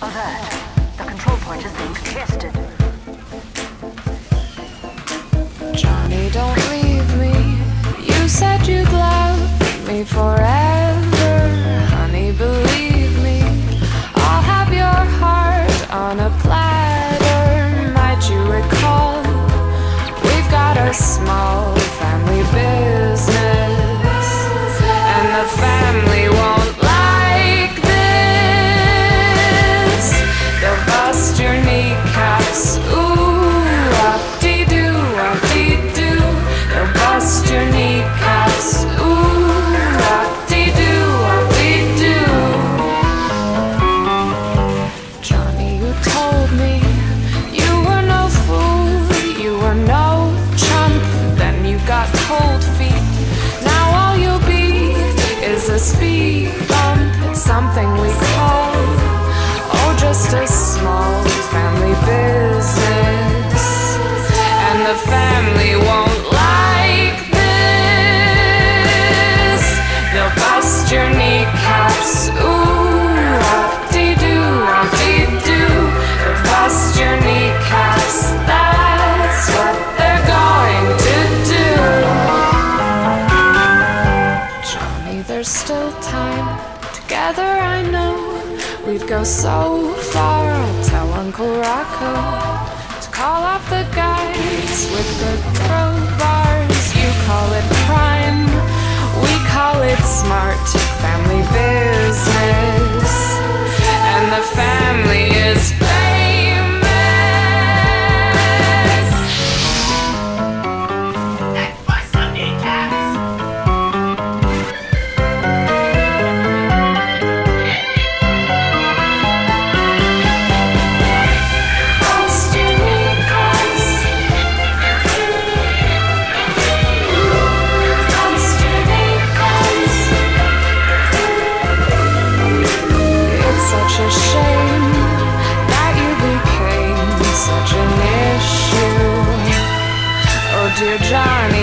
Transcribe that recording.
Alert. The control point is being contested. Johnny, don't leave me. You said you'd love me forever. the speed bump, something we call, oh, just a there's still time. Together I know we'd go so far. I'll tell Uncle Rocco to call off the guys with the crowbar. dear Johnny.